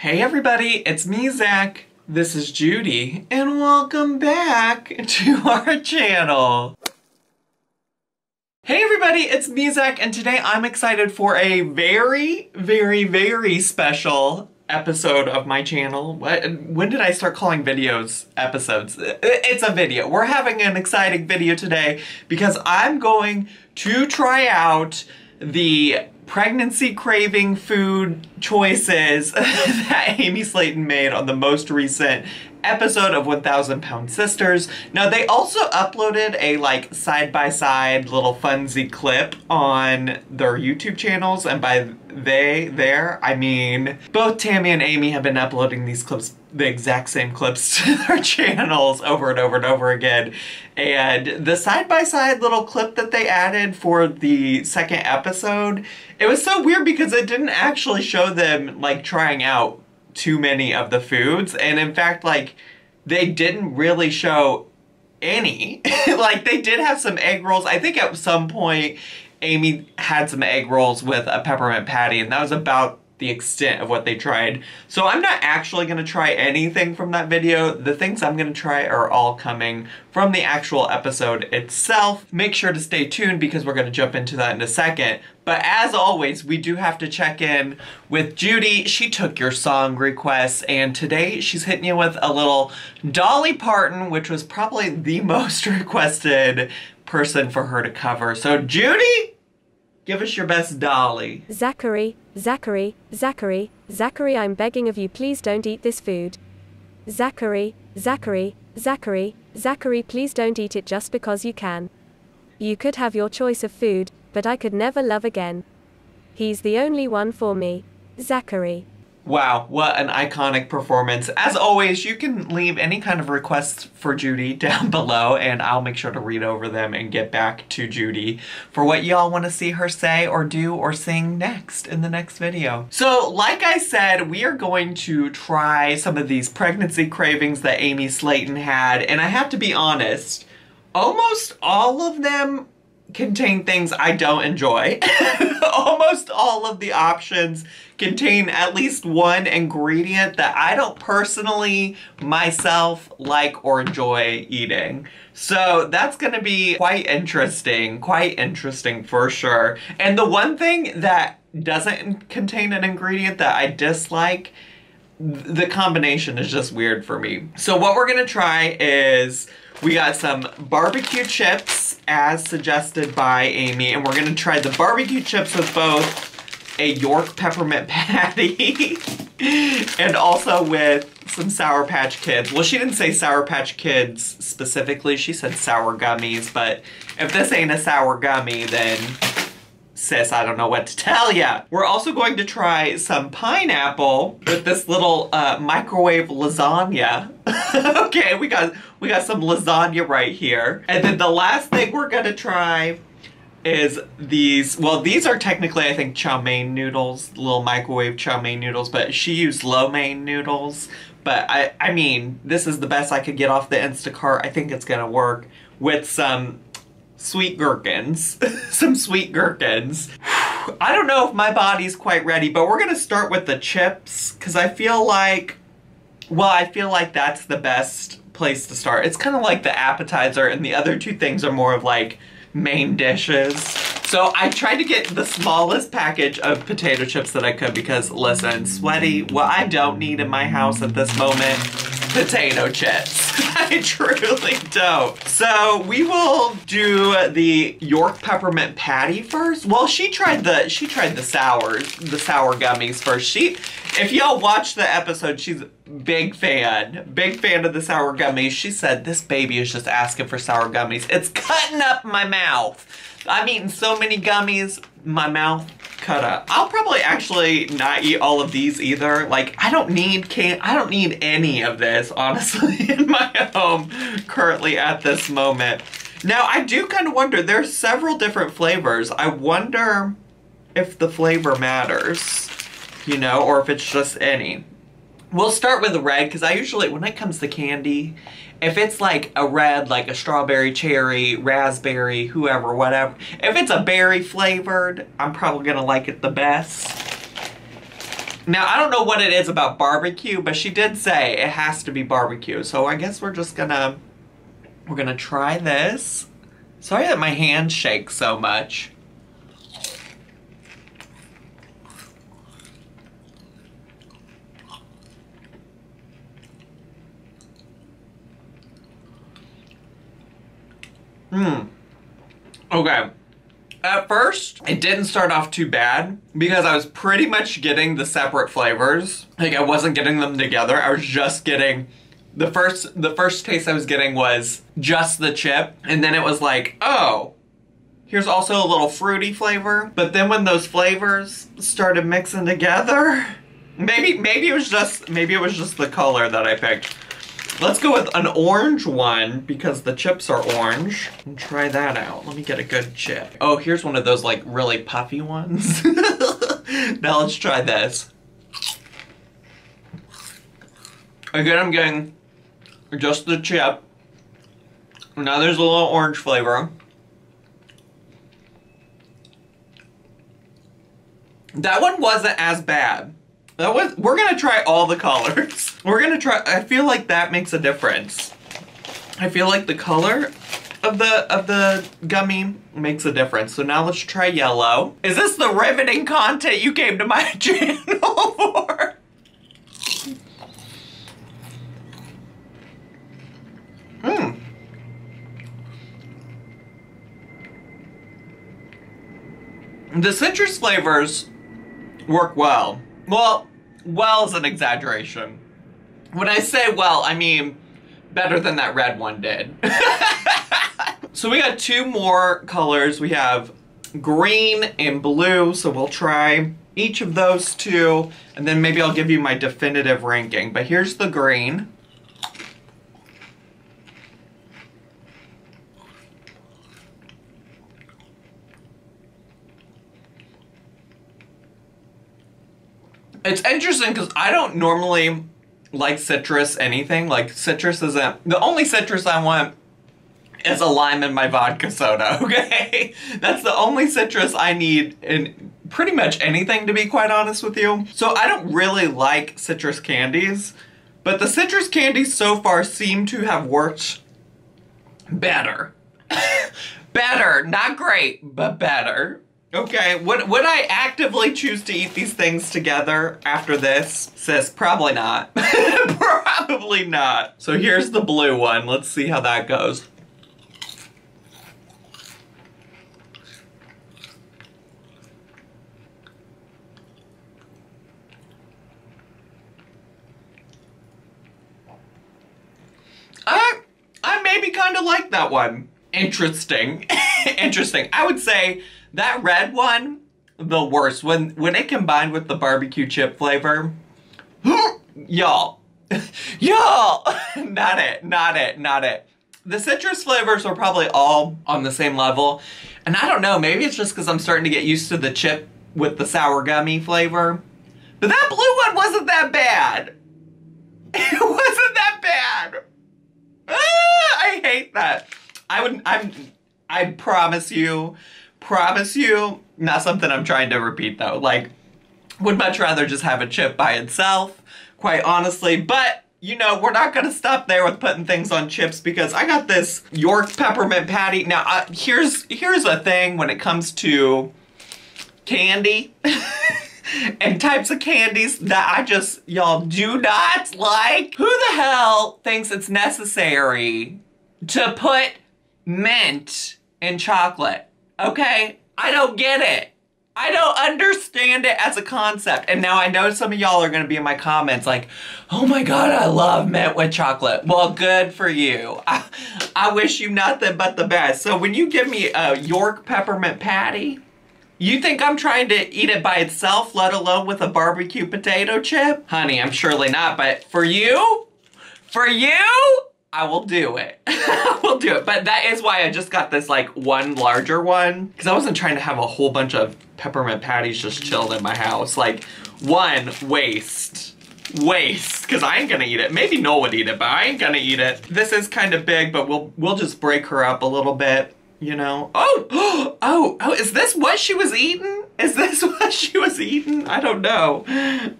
Hey everybody, it's me, Zach. This is Judy, and welcome back to our channel. Hey everybody, it's me, Zach, and today I'm excited for a very, very, very special episode of my channel. What, when did I start calling videos episodes? It's a video. We're having an exciting video today because I'm going to try out the pregnancy craving food choices that Amy Slaton made on the most recent episode of 1000 Pound Sisters. Now they also uploaded a like side by side little funsy clip on their YouTube channels and by they there I mean both Tammy and Amy have been uploading these clips the exact same clips to their channels over and over and over again and the side by side little clip that they added for the second episode it was so weird because it didn't actually show them like trying out too many of the foods. And in fact, like, they didn't really show any. like, they did have some egg rolls. I think at some point, Amy had some egg rolls with a peppermint patty, and that was about the extent of what they tried. So I'm not actually going to try anything from that video. The things I'm going to try are all coming from the actual episode itself. Make sure to stay tuned because we're going to jump into that in a second. But as always, we do have to check in with Judy. She took your song requests and today she's hitting you with a little Dolly Parton, which was probably the most requested person for her to cover. So Judy, Give us your best dolly. Zachary, Zachary, Zachary, Zachary, I'm begging of you, please don't eat this food. Zachary, Zachary, Zachary, Zachary, please don't eat it just because you can. You could have your choice of food, but I could never love again. He's the only one for me. Zachary. Wow, what an iconic performance. As always, you can leave any kind of requests for Judy down below and I'll make sure to read over them and get back to Judy for what y'all want to see her say or do or sing next in the next video. So like I said, we are going to try some of these pregnancy cravings that Amy Slaton had and I have to be honest, almost all of them contain things I don't enjoy. Almost all of the options contain at least one ingredient that I don't personally myself like or enjoy eating. So that's gonna be quite interesting, quite interesting for sure. And the one thing that doesn't contain an ingredient that I dislike the combination is just weird for me. So what we're gonna try is we got some barbecue chips as suggested by Amy, and we're gonna try the barbecue chips with both a York peppermint patty and also with some Sour Patch Kids. Well, she didn't say Sour Patch Kids specifically, she said sour gummies, but if this ain't a sour gummy, then sis, I don't know what to tell ya. We're also going to try some pineapple with this little uh, microwave lasagna. okay, we got we got some lasagna right here. And then the last thing we're gonna try is these, well, these are technically, I think, chow mein noodles, little microwave chow mein noodles, but she used lo mein noodles. But I, I mean, this is the best I could get off the Instacart. I think it's gonna work with some sweet gherkins. some sweet gherkins. I don't know if my body's quite ready, but we're gonna start with the chips, because I feel like, well, I feel like that's the best place to start. It's kind of like the appetizer, and the other two things are more of like main dishes. So I tried to get the smallest package of potato chips that I could because, listen, sweaty, what I don't need in my house at this moment, potato chips. I truly don't. So we will do the York peppermint patty first. Well, she tried the she tried the sours, the sour gummies first. She, if y'all watch the episode, she's big fan, big fan of the sour gummies. She said this baby is just asking for sour gummies. It's cutting up my mouth. I'm eating so many gummies, my mouth cut up. I'll probably actually not eat all of these either. Like, I don't need can I don't need any of this, honestly, in my home currently at this moment. Now, I do kind of wonder, there's several different flavors. I wonder if the flavor matters, you know, or if it's just any. We'll start with the red, because I usually, when it comes to candy, if it's like a red, like a strawberry, cherry, raspberry, whoever, whatever. If it's a berry flavored, I'm probably gonna like it the best. Now, I don't know what it is about barbecue, but she did say it has to be barbecue. So I guess we're just gonna, we're gonna try this. Sorry that my hands shake so much. Hmm. Okay. At first, it didn't start off too bad because I was pretty much getting the separate flavors. Like I wasn't getting them together. I was just getting the first the first taste I was getting was just the chip and then it was like, "Oh, here's also a little fruity flavor." But then when those flavors started mixing together, maybe maybe it was just maybe it was just the color that I picked. Let's go with an orange one because the chips are orange. And try that out. Let me get a good chip. Oh, here's one of those like really puffy ones. now let's try this. Again, I'm getting just the chip. Now there's a little orange flavor. That one wasn't as bad. That was, we're gonna try all the colors. We're gonna try, I feel like that makes a difference. I feel like the color of the of the gummy makes a difference. So now let's try yellow. Is this the riveting content you came to my channel for? Hmm. The citrus flavors work well. Well, well is an exaggeration. When I say well, I mean better than that red one did. so we got two more colors. We have green and blue, so we'll try each of those two, and then maybe I'll give you my definitive ranking. But here's the green. It's interesting because I don't normally like citrus anything. Like citrus isn't the only citrus I want is a lime in my vodka soda, okay? That's the only citrus I need in pretty much anything to be quite honest with you. So I don't really like citrus candies, but the citrus candies so far seem to have worked better. better, not great, but better. Okay, would, would I actively choose to eat these things together after this? Sis, probably not. probably not. So here's the blue one. Let's see how that goes. I, I maybe kind of like that one. Interesting. Interesting. I would say that red one, the worst. When when it combined with the barbecue chip flavor, y'all, y'all, not it, not it, not it. The citrus flavors are probably all on the same level. And I don't know, maybe it's just because I'm starting to get used to the chip with the sour gummy flavor. But that blue one wasn't that bad. It wasn't that bad. Ah, I hate that. I would, I'm, I promise you, promise you, not something I'm trying to repeat though. Like, would much rather just have a chip by itself, quite honestly. But, you know, we're not gonna stop there with putting things on chips because I got this York peppermint patty. Now, here's, here's a thing when it comes to candy. and types of candies that I just, y'all do not like. Who the hell thinks it's necessary to put mint in chocolate? Okay? I don't get it. I don't understand it as a concept. And now I know some of y'all are gonna be in my comments like, oh my god, I love mint with chocolate. Well, good for you. I, I wish you nothing but the best. So when you give me a York peppermint patty, you think I'm trying to eat it by itself, let alone with a barbecue potato chip? Honey, I'm surely not, but for you, for you, I will do it. I will do it. But that is why I just got this like one larger one. Because I wasn't trying to have a whole bunch of peppermint patties just chilled in my house. Like, one, waste. Waste. Because I ain't gonna eat it. Maybe Noel would eat it, but I ain't gonna eat it. This is kind of big, but we'll we'll just break her up a little bit. You know? Oh! Oh! Oh! Is this what she was eating? Is this what she was eating? I don't know.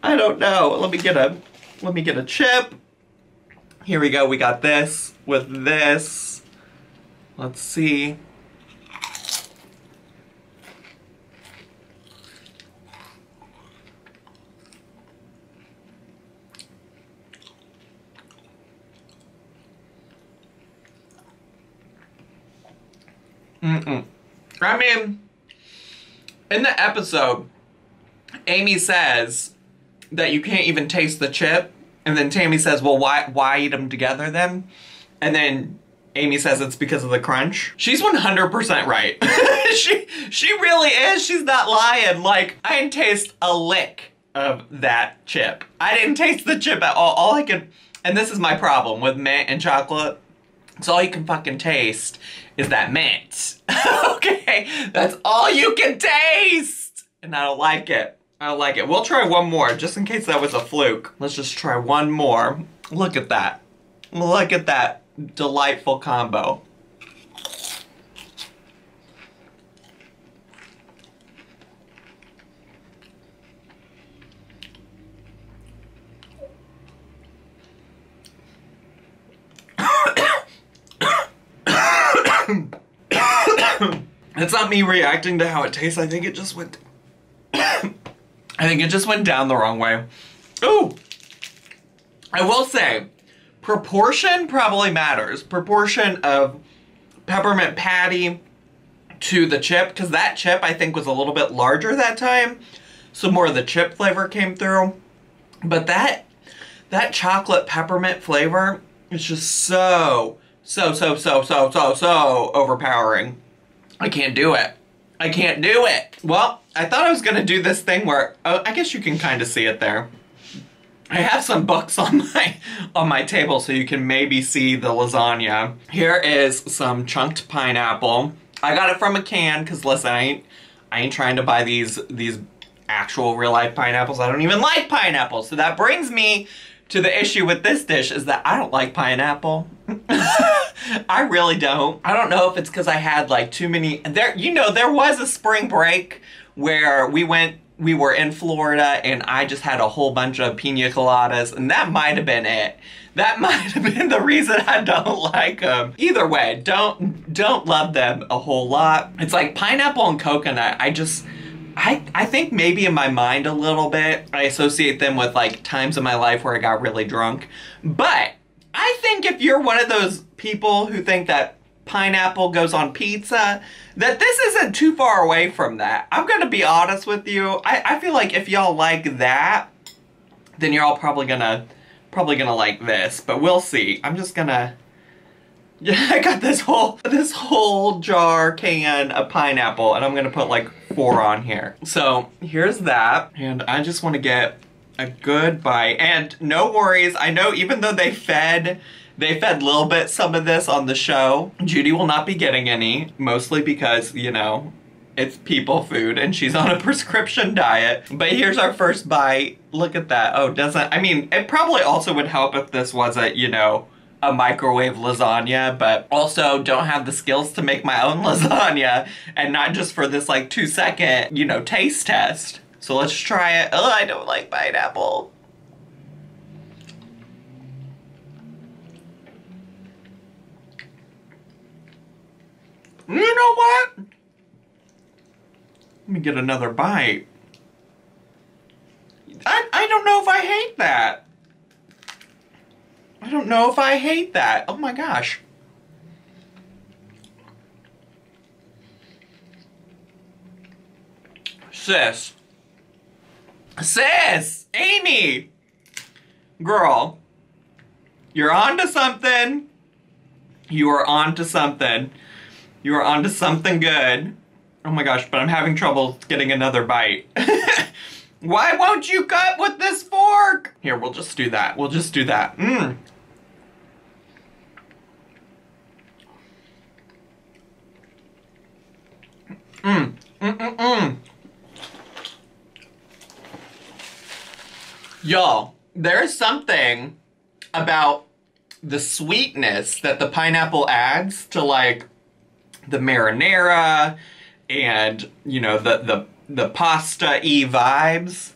I don't know. Let me get a let me get a chip. Here we go. We got this with this. Let's see. Mm-mm. I mean, in the episode, Amy says that you can't even taste the chip, and then Tammy says, "Well, why why eat them together then?" And then Amy says it's because of the crunch. She's 100% right. she she really is. She's not lying. Like I didn't taste a lick of that chip. I didn't taste the chip at all. All I could and this is my problem with mint and chocolate. So all you can fucking taste is that mint. okay, that's all you can taste. And I don't like it. I don't like it. We'll try one more, just in case that was a fluke. Let's just try one more. Look at that. Look at that delightful combo. It's not me reacting to how it tastes. I think it just went. I think it just went down the wrong way. Ooh! I will say, proportion probably matters. Proportion of peppermint patty to the chip, because that chip I think was a little bit larger that time. So more of the chip flavor came through. But that that chocolate peppermint flavor is just so, so, so, so, so, so, so overpowering. I can't do it. I can't do it. Well, I thought I was gonna do this thing where, oh, I guess you can kind of see it there. I have some books on my on my table so you can maybe see the lasagna. Here is some chunked pineapple. I got it from a can because listen, I ain't I ain't trying to buy these these actual real life pineapples. I don't even like pineapples. So that brings me to the issue with this dish is that I don't like pineapple. I really don't. I don't know if it's because I had like too many there you know there was a spring break where we went we were in Florida and I just had a whole bunch of pina coladas and that might have been it. That might have been the reason I don't like them. Either way, don't don't love them a whole lot. It's like pineapple and coconut. I just I, I think maybe in my mind a little bit, I associate them with like times in my life where I got really drunk. But I think if you're one of those people who think that pineapple goes on pizza, that this isn't too far away from that. I'm gonna be honest with you. I, I feel like if y'all like that, then you're all probably gonna probably gonna like this. But we'll see. I'm just gonna yeah, I got this whole this whole jar can of pineapple and I'm gonna put like four on here. So here's that. And I just wanna get a good bite. And no worries, I know even though they fed they fed little Bit some of this on the show. Judy will not be getting any, mostly because, you know, it's people food and she's on a prescription diet. But here's our first bite. Look at that. Oh, doesn't, I mean, it probably also would help if this wasn't, you know, a microwave lasagna, but also don't have the skills to make my own lasagna and not just for this like two second, you know, taste test. So let's try it. Oh, I don't like pineapple. You know what? Let me get another bite. I, I don't know if I hate that. I don't know if I hate that. Oh my gosh. Sis. Sis! Amy! Girl. You're on to something. You are on to something. You are onto something good. Oh my gosh, but I'm having trouble getting another bite. Why won't you cut with this fork? Here, we'll just do that. We'll just do that. Mmm. Mmm. Mmm, mmm, mmm. Y'all, there's something about the sweetness that the pineapple adds to like the marinara and you know the the the pasta e vibes.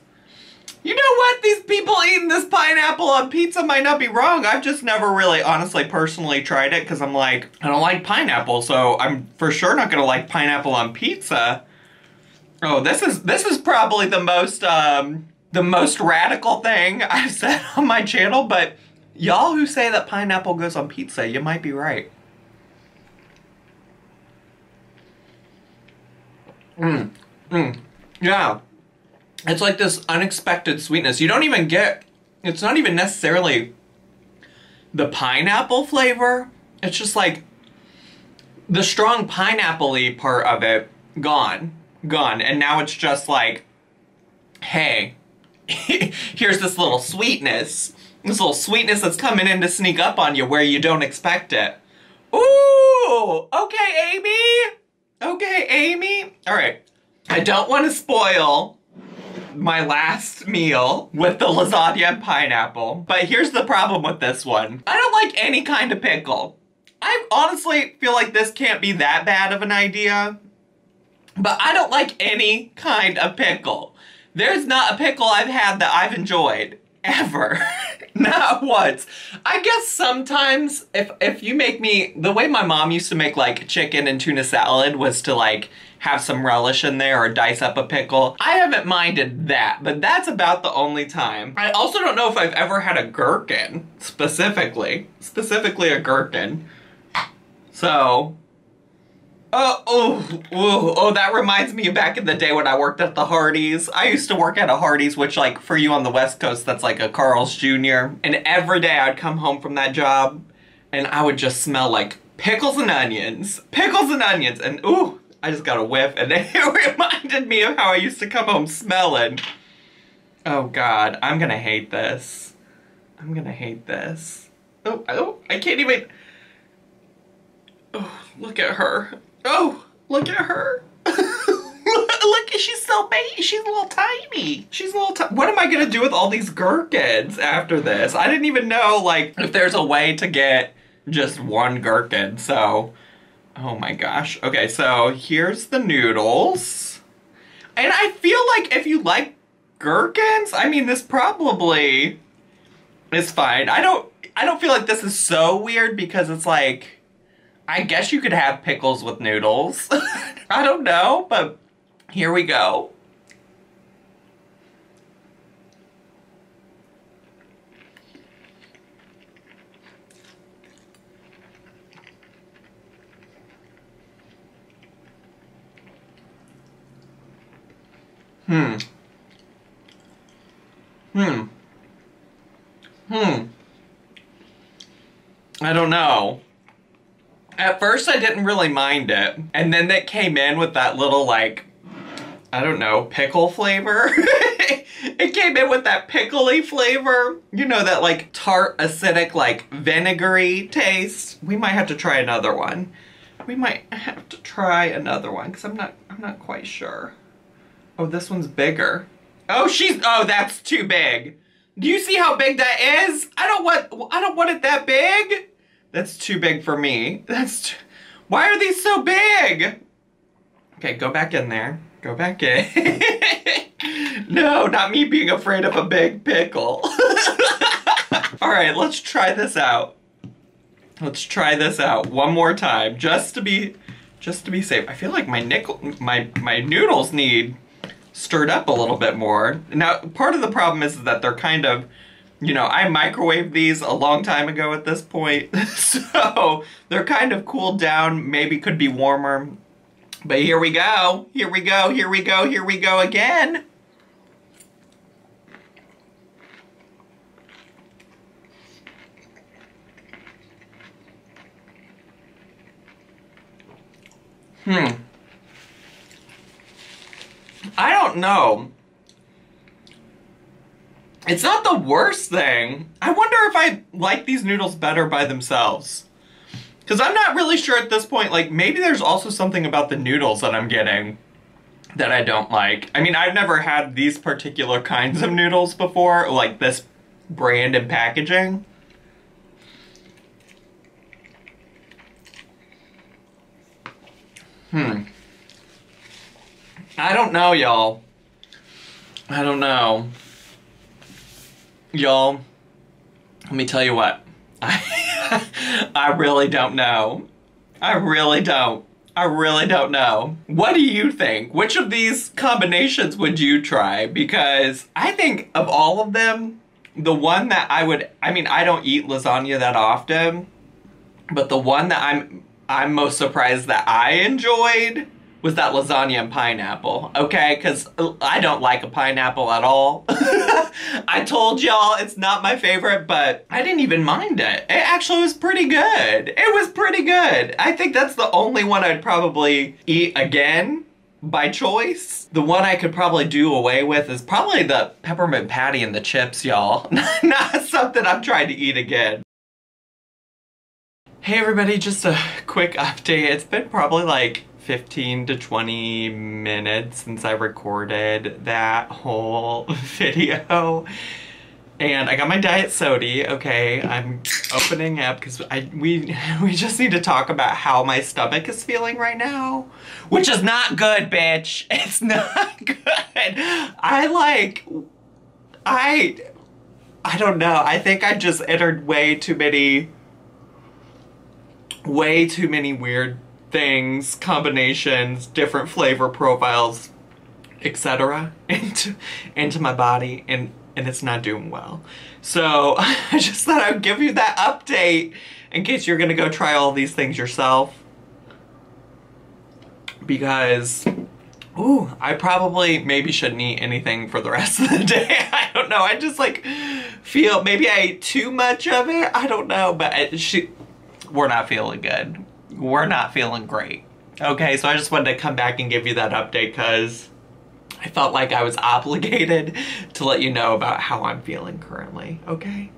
You know what? These people eating this pineapple on pizza might not be wrong. I've just never really, honestly, personally tried it because I'm like, I don't like pineapple, so I'm for sure not gonna like pineapple on pizza. Oh, this is this is probably the most um, the most radical thing I've said on my channel, but y'all who say that pineapple goes on pizza, you might be right. Mmm, mmm, yeah. It's like this unexpected sweetness. You don't even get, it's not even necessarily the pineapple flavor. It's just like the strong pineapple part of it gone, gone. And now it's just like, hey, here's this little sweetness. This little sweetness that's coming in to sneak up on you where you don't expect it. Ooh, okay, Amy. Okay, Amy. All right. I don't want to spoil my last meal with the lasagna and pineapple. But here's the problem with this one. I don't like any kind of pickle. I honestly feel like this can't be that bad of an idea. But I don't like any kind of pickle. There's not a pickle I've had that I've enjoyed. Ever. once. I guess sometimes if if you make me the way my mom used to make like chicken and tuna salad was to like have some relish in there or dice up a pickle. I haven't minded that, but that's about the only time. I also don't know if I've ever had a gherkin, specifically. Specifically a gherkin. So, Oh, oh, oh, that reminds me of back in the day when I worked at the Hardee's. I used to work at a Hardee's, which like for you on the West Coast, that's like a Carl's Jr. And every day I'd come home from that job and I would just smell like pickles and onions. Pickles and onions. And ooh, I just got a whiff and it reminded me of how I used to come home smelling. Oh God, I'm gonna hate this. I'm gonna hate this. Oh, oh, I can't even. Oh, look at her. Oh, look at her. look, she's so baby. She's a little tiny. She's a little tiny. What am I gonna do with all these gherkins after this? I didn't even know, like, if there's a way to get just one gherkin, so Oh my gosh. Okay, so here's the noodles. And I feel like if you like gherkins, I mean this probably is fine. I don't I don't feel like this is so weird because it's like I guess you could have pickles with noodles. I don't know, but here we go. Hmm. Hmm. Hmm. I don't know. At first I didn't really mind it. And then it came in with that little like, I don't know, pickle flavor. it came in with that pickly flavor. You know, that like tart, acidic, like vinegary taste. We might have to try another one. We might have to try another one because I'm not, I'm not quite sure. Oh, this one's bigger. Oh, she's, oh, that's too big. Do you see how big that is? I don't want, I don't want it that big. That's too big for me. That's, too, why are these so big? Okay, go back in there. Go back in. no, not me being afraid of a big pickle. All right, let's try this out. Let's try this out one more time, just to be, just to be safe. I feel like my nickel, my my noodles need stirred up a little bit more. Now, part of the problem is that they're kind of, you know, I microwaved these a long time ago at this point, so they're kind of cooled down, maybe could be warmer. But here we go, here we go, here we go, here we go again. Hmm. I don't know. It's not the worst thing. I wonder if I like these noodles better by themselves. Because I'm not really sure at this point, like, maybe there's also something about the noodles that I'm getting that I don't like. I mean, I've never had these particular kinds of noodles before, like this brand and packaging. Hmm. I don't know, y'all. I don't know. Y'all, let me tell you what. I, I really don't know. I really don't. I really don't know. What do you think? Which of these combinations would you try? Because I think of all of them, the one that I would, I mean, I don't eat lasagna that often, but the one that I'm, I'm most surprised that I enjoyed was that lasagna and pineapple, okay? Because uh, I don't like a pineapple at all. I told y'all it's not my favorite, but I didn't even mind it. It actually was pretty good. It was pretty good. I think that's the only one I'd probably eat again by choice. The one I could probably do away with is probably the peppermint patty and the chips, y'all. not something I'm trying to eat again. Hey everybody, just a quick update. It's been probably like 15 to 20 minutes since I recorded that whole video. And I got my diet sody, okay? I'm opening up because I we we just need to talk about how my stomach is feeling right now. Which is not good, bitch. It's not good. I like I I don't know. I think I just entered way too many way too many weird things, combinations, different flavor profiles, etc. into into my body and and it's not doing well. So I just thought I'd give you that update in case you're gonna go try all these things yourself. Because ooh, I probably maybe shouldn't eat anything for the rest of the day. I don't know. I just like feel maybe I ate too much of it. I don't know, but it, she, we're not feeling good we're not feeling great. Okay, so I just wanted to come back and give you that update because I felt like I was obligated to let you know about how I'm feeling currently, okay?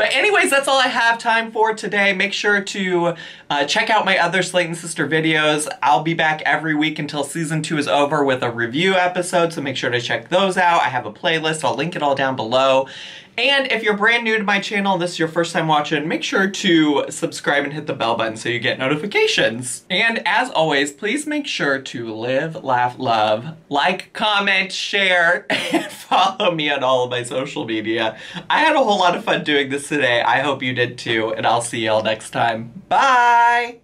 But anyways, that's all I have time for today. Make sure to uh, check out my other Slaton Sister videos. I'll be back every week until season two is over with a review episode, so make sure to check those out. I have a playlist. I'll link it all down below. And if you're brand new to my channel, this is your first time watching, make sure to subscribe and hit the bell button so you get notifications. And as always, please make sure to live, laugh, love, like, comment, share, and follow me on all of my social media. I had a whole lot of fun doing this today. I hope you did too, and I'll see y'all next time. Bye!